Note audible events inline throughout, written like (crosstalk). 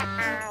Wow. (laughs)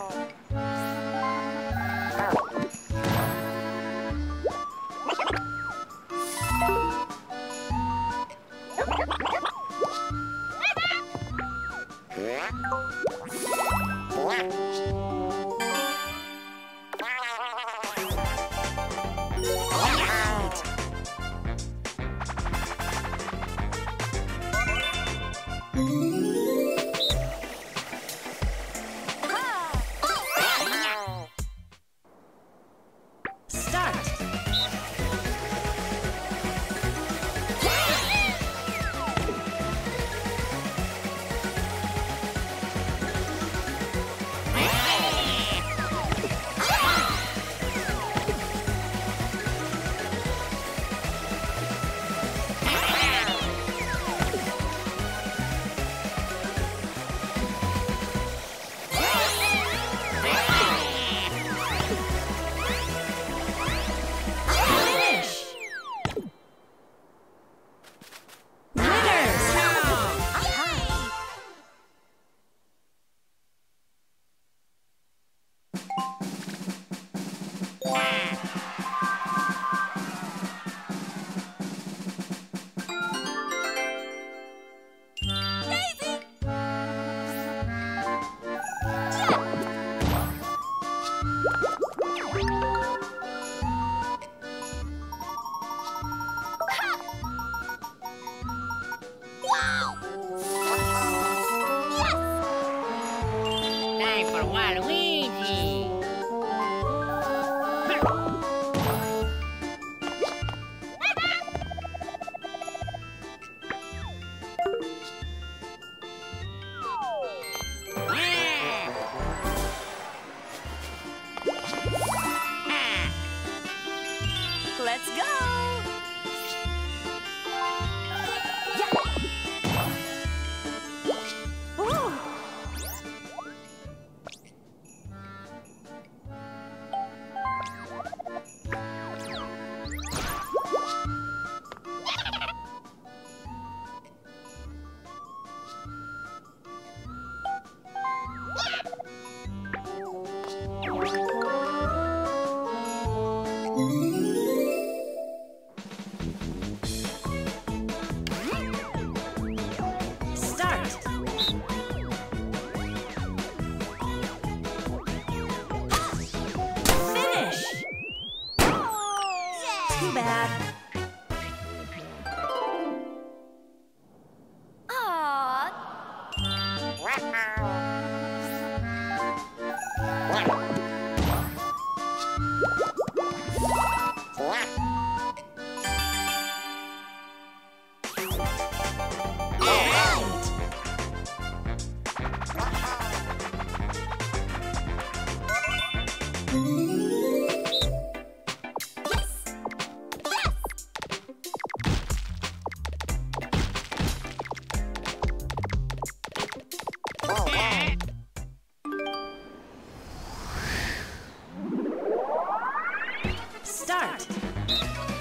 Start.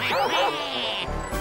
Ué, ué.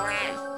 Start.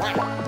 Start.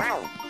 Start.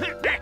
Hey!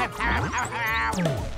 Oh! Yes! Start. Yeah! Oh! Finish.